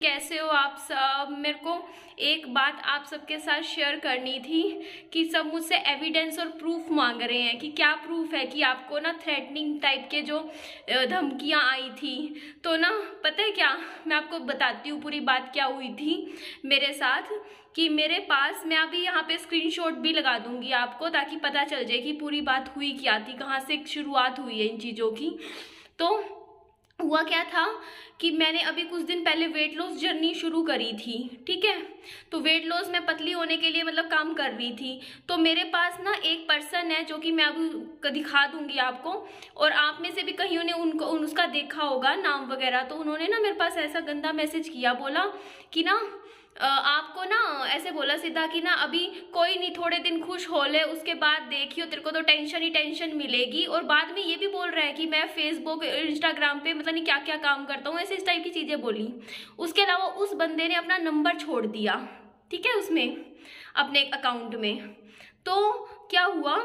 कैसे हो आप सब? मेरे को एक बात आप सबके साथ शेयर करनी थी कि सब मुझसे एविडेंस और प्रूफ मांग रहे हैं कि क्या प्रूफ है कि आपको ना थ्रेटनिंग टाइप के जो धमकियाँ आई थी। तो ना, पता है क्या? मैं आपको बताती हूँ पूरी बात क्या हुई थी मेरे साथ कि मेरे पास मैं अभी यहाँ पे स्क्रीनशॉट भी लगा दूँगी आपको ताकि पता चल जाए कि पूरी बात हुई क्या थी, कहाँ से शुरुआत हुई है इन चीज़ों की। तो हुआ क्या था कि मैंने अभी कुछ दिन पहले वेट लॉस जर्नी शुरू करी थी, ठीक है? तो वेट लॉस मैं पतली होने के लिए मतलब काम कर रही थी। तो मेरे पास ना एक पर्सन है जो कि मैं अभी दिखा दूँगी आपको, और आप में से भी कहीं ने उनको, उन, उसका देखा होगा नाम वगैरह। तो उन्होंने ना मेरे पास ऐसा गंदा मैसेज किया, बोला कि ना आपको ना ऐसे बोला सीधा कि ना अभी कोई नहीं, थोड़े दिन खुश हो ले, उसके बाद देखियो, तेरे को तो टेंशन ही टेंशन मिलेगी। और बाद में ये भी बोल रहा है कि मैं फेसबुक इंस्टाग्राम पे मतलब नहीं क्या क्या काम करता हूँ, ऐसे इस टाइप की चीज़ें बोली। उसके अलावा उस बंदे ने अपना नंबर छोड़ दिया, ठीक है, उसमें, अपने अकाउंट में। तो क्या हुआ?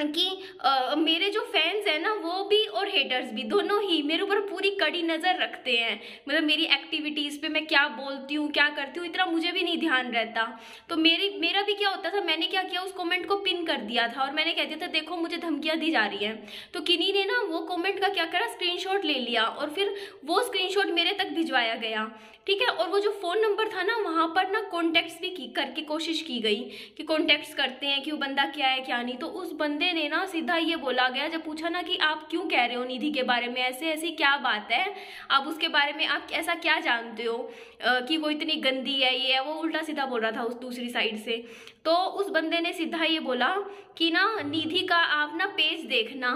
कि आ, मेरे जो फैंस हैं ना वो भी और हेटर्स भी दोनों ही मेरे ऊपर पूरी कड़ी नज़र रखते हैं। मतलब मेरी एक्टिविटीज़ पे मैं क्या बोलती हूँ क्या करती हूँ इतना मुझे भी नहीं ध्यान रहता। तो मेरी मेरा भी क्या होता था मैंने क्या किया उस कमेंट को पिन कर दिया था और मैंने कह दिया था देखो मुझे धमकियाँ दी जा रही हैं। तो किन्हीं ने ना वो कॉमेंट का क्या करा स्क्रीन ले लिया और फिर वो स्क्रीन मेरे तक भिजवाया गया। ठीक है? और वो जो फ़ोन नंबर था ना, वहाँ पर ना कॉन्टेक्ट्स भी की, करके कोशिश की गई कि कॉन्टेक्ट्स करते हैं कि वो बंदा क्या है, क्या नहीं। तो उस बंदे ने ना सीधा ये बोला गया, जब पूछा ना कि आप क्यों कह रहे हो निधि के बारे में, ऐसे, ऐसी क्या बात है? आप उसके बारे में, आप ऐसा क्या जानते हो कि वो इतनी गंदी है, ये है? वो उल्टा सीधा बोल रहा था उस दूसरी साइड से। तो उस बंदे ने सीधा ये बोला कि ना, निधि का आप ना पेज देखना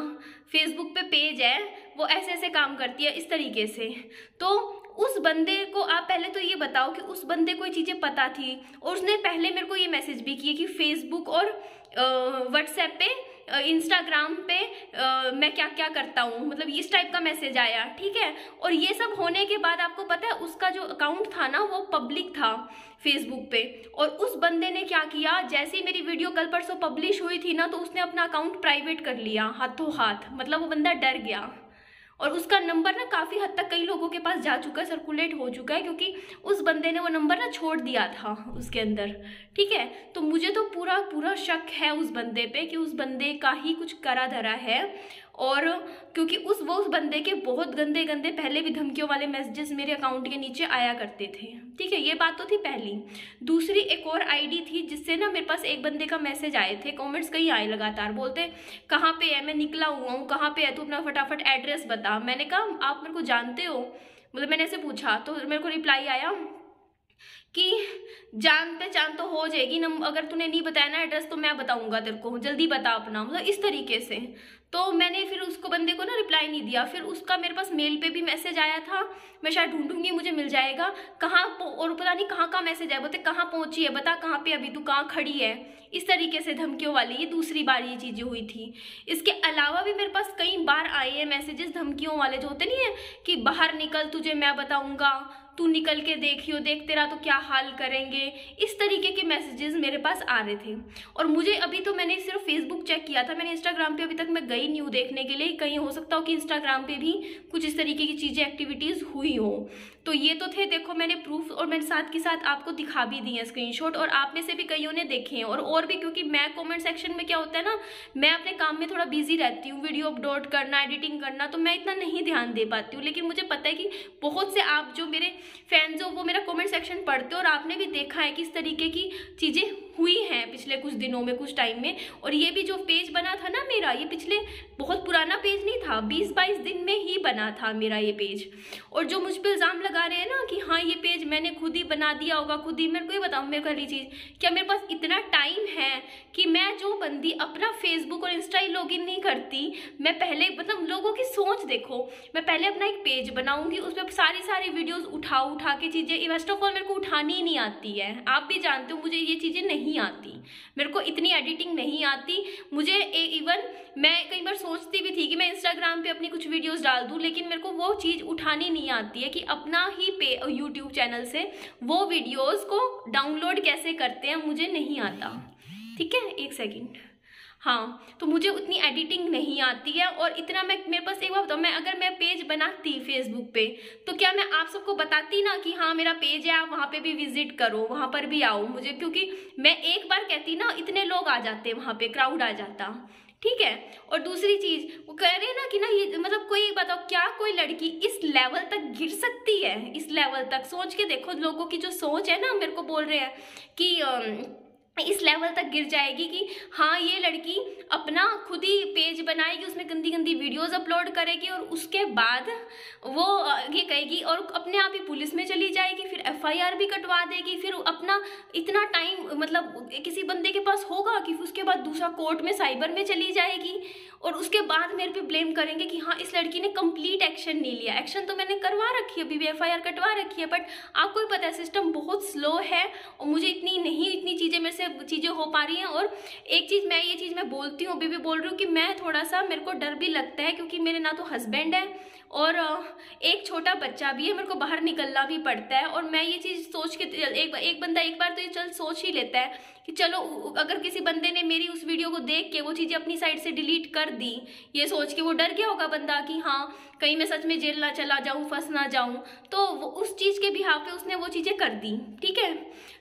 फेसबुक पे पेज है, वो ऐसे ऐसे काम करती है, इस तरीके से। तो उस बंदे को आप पहले तो ये बताओ कि उस बंदे को ये चीज़ें पता थी और उसने पहले मेरे को ये मैसेज भी किया कि फेसबुक और व्हाट्सएप पे इंस्टाग्राम पे आ, मैं क्या क्या करता हूँ। मतलब इस टाइप का मैसेज आया ठीक है? और ये सब होने के बाद आपको पता है उसका जो अकाउंट था ना वो पब्लिक था फेसबुक पे। और उस बंदे ने क्या किया जैसे ही मेरी वीडियो कल परसों पब्लिश हुई थी ना तो उसने अपना अकाउंट प्राइवेट कर लिया हाथों हाथ। मतलब वो बंदा डर गया। और उसका नंबर ना काफ़ी हद तक कई लोगों के पास जा चुका है सर्कुलेट हो चुका है, क्योंकि उस बंदे ने वो नंबर ना छोड़ दिया था उसके अंदर। ठीक है? तो मुझे तो पूरा पूरा शक है उस बंदे पे कि उस बंदे का ही कुछ करा धरा है। और क्योंकि उस, वो उस बंदे के बहुत गंदे गंदे पहले भी धमकियों वाले मैसेजेस मेरे अकाउंट के नीचे आया करते थे। ठीक है, ये बात तो थी पहली। दूसरी एक और आईडी थी जिससे ना मेरे पास एक बंदे का मैसेज आए थे। कमेंट्स कहीं आए लगातार। बोलते, कहाँ पे है? मैं निकला हुआ हूँ। कहाँ पे है? तू अपना फटाफट एड्रेस बता। मैंने कहा, आप मेरे को जानते हो? मतलब मैंने ऐसे पूछा। तो मेरे को रिप्लाई आया कि, जान, पहचान तो हो जाएगी। ना अगर तूने नहीं बताया ना एड्रेस तो मैं बताऊँगा तेरे को। जल्दी बता अपना। मतलब इस तरीके से। तो मैंने फिर उसको बंदे को ना रिप्लाई नहीं दिया। फिर उसका मेरे पास मेल पे भी मैसेज आया था, मैं शायद ढूंढूँगी, मुझे मिल जाएगा। कहाँ और पता नहीं कहाँ का मैसेज आया बोलते कहाँ पहुँची है, बता कहाँ पे अभी तू, कहाँ खड़ी है। इस तरीके से धमकियों वाली ये दूसरी बार ये चीज़ें हुई थी। इसके अलावा भी मेरे पास कई बार आए हैं मैसेजेस धमकियों वाले जो होते नहीं है कि बाहर निकल तुझे मैं बताऊँगा। तू निकल के देखियो देख तेरा तो क्या हाल करेंगे। इस तरीके के मैसेजेस मेरे पास आ रहे थे। और मुझे अभी तो मैंने सिर्फ़ फेसबुक चेक किया था। मैंने इंस्टाग्राम पे अभी तक मैं गई नहीं हूँ देखने के लिए। कहीं हो सकता हो कि इंस्टाग्राम पे भी कुछ इस तरीके की चीज़ें एक्टिविटीज़ हुई हो। तो ये तो थे, देखो मैंने प्रूफ और मैंने साथ के साथ आपको दिखा भी दिए स्क्रीनशॉट और आप में से भी कईयों ने देखे हैं। और और भी क्योंकि मैं कमेंट सेक्शन में क्या होता है ना, मैं अपने काम में थोड़ा बिज़ी रहती हूँ वीडियो अपलोड करना एडिटिंग करना तो मैं इतना नहीं ध्यान दे पाती हूँ। लेकिन मुझे पता है कि बहुत से आप जो मेरे फैंस हो, वो मेरा कॉमेंट सेक्शन पढ़ते हो और आपने भी देखा है कि इस तरीके की चीज़ें हुई हैं पिछले कुछ दिनों में, कुछ टाइम में। और ये भी जो पेज बना था ना मेरा, ये पिछले बहुत पुराना पेज नहीं था, बीस बाईस दिन में ही बना था मेरा ये पेज और जो मुझ पर इल्ज़ाम लगा रहे हैं ना कि हाँ ये पेज मैंने खुद ही बना दिया होगा, खुद ही मेरे को ही बताऊँ, मेरे पहली चीज़। क्या मेरे पास इतना टाइम है कि मैं जो बंदी अपना फेसबुक और इंस्टा ही लॉग नहीं करती? मैं पहले मतलब लोगों की सोच देखो। मैं पहले अपना एक पेज बनाऊँगी, उस पर सारी सारी वीडियोज़ उठा उठा के चीज़ें फ़र्स्ट ऑफ़ ऑल मेरे को उठानी ही नहीं आती है। आप भी जानते हो, मुझे ये चीज़ें नहीं आती। मेरे को इतनी एडिटिंग नहीं आती। मुझे इवन मैं कई बार सोचती भी थी कि मैं इंस्टाग्राम पे अपनी कुछ वीडियोस डाल दूँ, लेकिन मेरे को वो चीज़ उठानी नहीं आती है कि अपना ही पे यूट्यूब चैनल से वो वीडियोज़ को डाउनलोड कैसे करते हैं, मुझे नहीं आता। ठीक है? एक सेकंड हाँ तो मुझे उतनी एडिटिंग नहीं आती है और इतना मैं, मेरे पास एक बार बताऊँ मैं अगर मैं पेज बनाती फेसबुक पे तो क्या मैं आप सबको बताती ना कि हाँ मेरा पेज है, आप वहाँ पे भी विज़िट करो, वहाँ पर भी आओ मुझे? क्योंकि मैं एक बार कहती ना, इतने लोग आ जाते हैं वहाँ पे क्राउड आ जाता। ठीक है? और दूसरी चीज़, वो कह रहे हैं ना कि ना, ये मतलब कोई बताओ, क्या कोई लड़की इस लेवल तक गिर सकती है? इस लेवल तक? सोच के देखो, लोगों की जो सोच है ना, मेरे को बोल रहे हैं कि इस लेवल तक गिर जाएगी कि हाँ ये लड़की अपना खुद ही पेज बनाएगी, उसमें गंदी गंदी वीडियोस अपलोड करेगी और उसके बाद वो ये कहेगी और अपने आप ही पुलिस में चली जाएगी, फिर एफआईआर भी कटवा देगी, फिर अपना इतना टाइम मतलब किसी बंदे के पास होगा कि उसके बाद दूसरा कोर्ट में, साइबर में चली जाएगी और उसके बाद मेरे पे ब्लेम करेंगे कि हाँ इस लड़की ने कंप्लीट एक्शन नहीं लिया। एक्शन तो मैंने करवा रखी है, अभी भी एफआईआर कटवा रखी है, बट आपको भी पता है, सिस्टम बहुत स्लो है और मुझे इतनी नहीं मेरे से चीज़ें हो पा रही हैं और एक चीज़ मैं, ये चीज़ मैं बोलती हूँ, अभी भी बोल रही हूँ कि मैं थोड़ा सा मेरे को डर भी लगता है क्योंकि मेरे ना तो हस्बैंड है और एक छोटा बच्चा भी है, मेरे को बाहर निकलना भी पड़ता है और मैं ये चीज़ सोच के एक एक बंदा एक बार तो ये चल सोच ही लेता है कि चलो अगर किसी बंदे ने मेरी उस वीडियो को देख के वो चीज़ें अपनी साइड से डिलीट कर दी, ये सोच के वो डर गया होगा बंदा कि हाँ कहीं मैं सच में जेल ना चला जाऊँ, फंस ना जाऊँ तो उस चीज़ के बिहार पे उसने वो चीज़ें कर दी, ठीक है?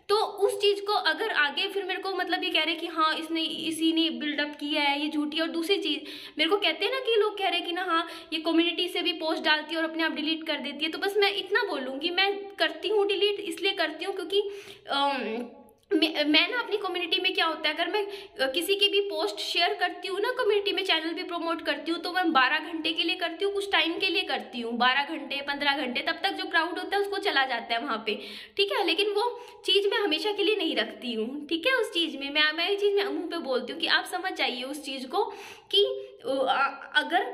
तो उस चीज़ को अगर आगे फिर मेरे को मतलब ये कह रहे कि हाँ इसने, इसी ने बिल्डअप किया है, ये झूठी और दूसरी चीज़, मेरे को कहते हैं ना कि लोग कह रहे कि ना हाँ ये कम्युनिटी से भी पोस्ट डालती है और अपने आप डिलीट कर देती है। तो बस मैं इतना बोलूँगी, मैं करती हूँ डिलीट इसलिए करती हूँ क्योंकि मैं ना अपनी कम्युनिटी में क्या होता है, अगर मैं किसी की भी पोस्ट शेयर करती हूँ ना कम्युनिटी में चैनल भी प्रमोट करती हूँ तो मैं बारह घंटे के लिए करती हूँ, कुछ टाइम के लिए करती हूँ। बारह घंटे, पंद्रह घंटे, तब तक जो क्राउड होता है, उसको चला जाता है वहाँ पे। ठीक है? लेकिन वो चीज़ मैं हमेशा के लिए नहीं रखती हूँ। ठीक है? उस चीज़ में, मैं मैं ये चीज़ मैं मुँह पे बोलती हूँ कि आप समझ जाइए उस चीज़ को कि अगर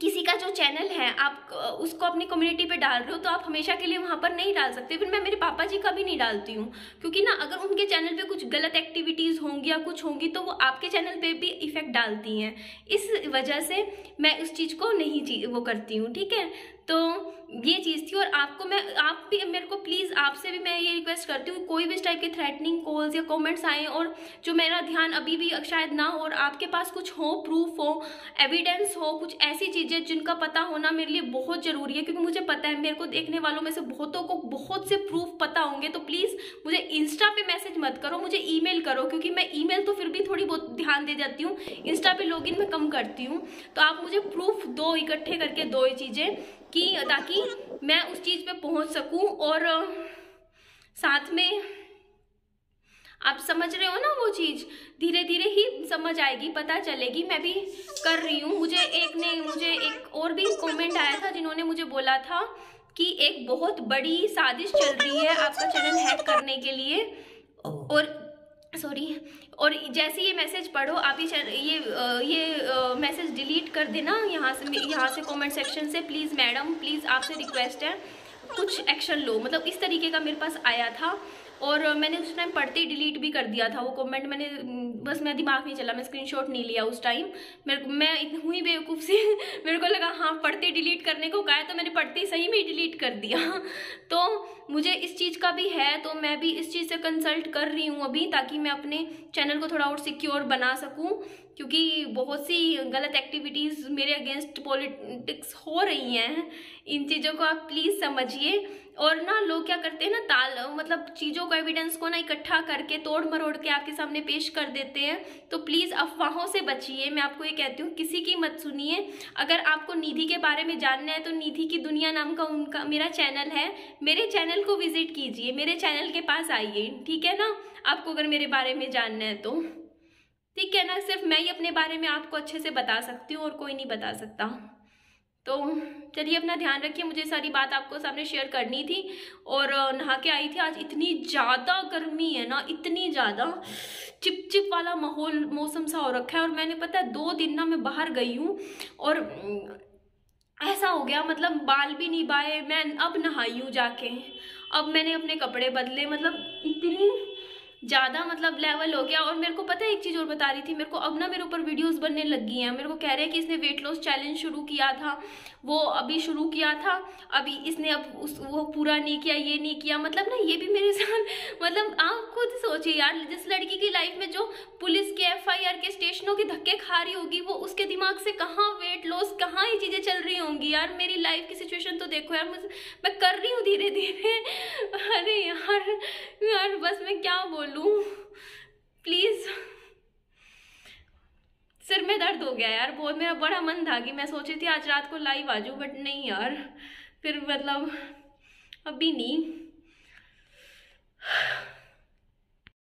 किसी का जो चैनल है, आप उसको अपनी कम्युनिटी पे डाल रहे हो तो आप हमेशा के लिए वहाँ पर नहीं डाल सकते। फिर मैं मेरे पापा जी का भी नहीं डालती हूँ। क्योंकि ना, अगर उनके चैनल पे कुछ गलत एक्टिविटीज़ होंगी या कुछ होंगी तो वो आपके चैनल पे भी इफ़ेक्ट डालती हैं। इस वजह से मैं उस चीज़ को नहीं वो करती हूँ, ठीक है? तो ये चीज़ थी और आपको मैं, आप भी, मेरे को प्लीज़ आपसे भी मैं ये रिक्वेस्ट करती हूँ, कोई भी इस टाइप के थ्रेटनिंग कॉल्स या कमेंट्स आए और जो मेरा ध्यान अभी भी शायद ना हो और आपके पास कुछ हो प्रूफ हो एविडेंस हो, कुछ ऐसी चीज़ें जिनका पता होना मेरे लिए बहुत ज़रूरी है क्योंकि मुझे पता है, मेरे को देखने वालों में से बहुतों को बहुत से प्रूफ पता होंगे तो प्लीज़ मुझे इंस्टा पे मैसेज मत करो, मुझे ईमेल करो क्योंकि मैं ईमेल तो फिर भी थोड़ी बहुत ध्यान दे जाती हूँ इंस्टा पे लॉगिन मैं कम करती हूँ तो आप मुझे प्रूफ दो, इकट्ठे करके दो ये चीज़ें कि, ताकि मैं उस चीज़ पे पहुँच सकूँ और साथ में आप समझ रहे हो ना वो चीज़? धीरे धीरे ही समझ आएगी, पता चलेगी। मैं भी कर रही हूँ। मुझे एक ने, मुझे एक और भी कमेंट आया था जिन्होंने मुझे बोला था कि एक बहुत बड़ी साजिश चल रही है आपका चैनल हैक करने के लिए। और सॉरी और जैसे ये मैसेज पढ़ो, आप ही ये ये मैसेज डिलीट कर देना यहाँ से यहाँ से कमेंट सेक्शन से. प्लीज़ मैडम प्लीज़ आपसे रिक्वेस्ट है कुछ एक्शन लो. मतलब इस तरीके का मेरे पास आया था और मैंने उस टाइम पढ़ते ही डिलीट भी कर दिया था वो कमेंट मैंने बस मेरा दिमाग नहीं चला, मैं स्क्रीनशॉट नहीं लिया उस टाइम मेरे को, मैं इतनी हुई बेवकूफ़ से। मेरे को लगा हाँ पढ़ते डिलीट करने को कहा तो मैंने पढ़ते सही में डिलीट कर दिया। तो मुझे इस चीज़ का भी है तो मैं भी इस चीज़ से कंसल्ट कर रही हूँ अभी, ताकि मैं अपने चैनल को थोड़ा और सिक्योर बना सकूँ। क्योंकि बहुत सी गलत एक्टिविटीज़ मेरे अगेंस्ट पॉलिटिक्स हो रही हैं। इन चीज़ों को आप प्लीज़ समझिए। और ना, लोग क्या करते हैं ना, ताल मतलब चीज़ों को एविडेंस को ना इकट्ठा करके, तोड़ मरोड़ के आपके सामने पेश कर देते हैं। तो प्लीज़ अफवाहों से बचिए। मैं आपको ये कहती हूँ, किसी की मत सुनिए। अगर आपको निधि के बारे में जानना है तो निधि की दुनिया नाम का उनका, मेरा चैनल है। मेरे चैनल को विज़िट कीजिए। मेरे चैनल के पास आइए। ठीक है ना? आपको अगर मेरे बारे में जानना है तो। ठीक है ना? सिर्फ़ मैं ही अपने बारे में आपको अच्छे से बता सकती हूँ और कोई नहीं बता सकता। तो चलिए अपना ध्यान रखिए, मुझे सारी बात आपको सामने शेयर करनी थी और नहा के आई थी। आज इतनी ज़्यादा गर्मी है ना, इतनी ज़्यादा चिपचिप वाला माहौल, मौसम सा हो रखा है और मैंने पता है दो दिन ना मैं बाहर गई हूँ और ऐसा हो गया मतलब बाल भी नहीं बाए मैं अब नहाई हूँ जाके। अब मैंने अपने कपड़े बदले मतलब इतनी ज़्यादा मतलब लेवल हो गया और मेरे को पता है एक चीज़ और बता रही थी, मेरे को अब ना मेरे ऊपर वीडियोस बनने लगी हैं। मेरे को कह रहे हैं कि इसने वेट लॉस चैलेंज शुरू किया था, वो अभी शुरू किया था, अभी इसने अब उस, वो पूरा नहीं किया, ये नहीं किया। मतलब ना ये भी मेरे साथ मतलब आप खुद सोचिए यार, जिस लड़की की लाइफ में जो पुलिस के एफआईआर के स्टेशनों के धक्के खा रही होगी, वो उसके दिमाग से कहाँ वेट लॉस कहाँ ये चीज़ें चल रही होंगी यार? मेरी लाइफ की सिचुएशन तो देखो यार, मुझे, मैं कर रही हूँ धीरे धीरे अरे यार यार, बस मैं क्या बोलूँ? प्लीज़ सिर में दर्द हो गया यार, बहुत मेरा बड़ा मन था कि मैं सोची थी आज रात को लाइव आ जाऊँ बट नहीं यार। फिर मतलब अभी नहीं।